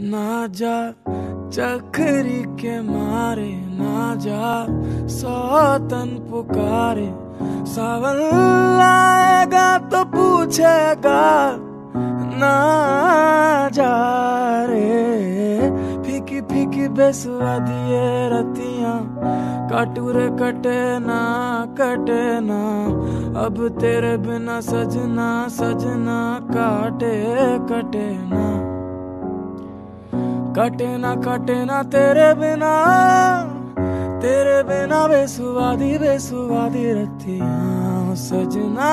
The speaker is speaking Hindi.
ना जा, चखरी के मारे, ना जा, सौतन पुकारे। सावन आएगा तो पूछेगा, ना जा रे। फीकी फीकी बेसुआ दिए रतियाँ काटूरे कटे ना कटे ना। अब तेरे बिना सजना सजना काटे, कटे ना। कटे ना कटे ना तेरे बिना तेरे बिना बेसुवादी बेसुवादी रतिया सजना।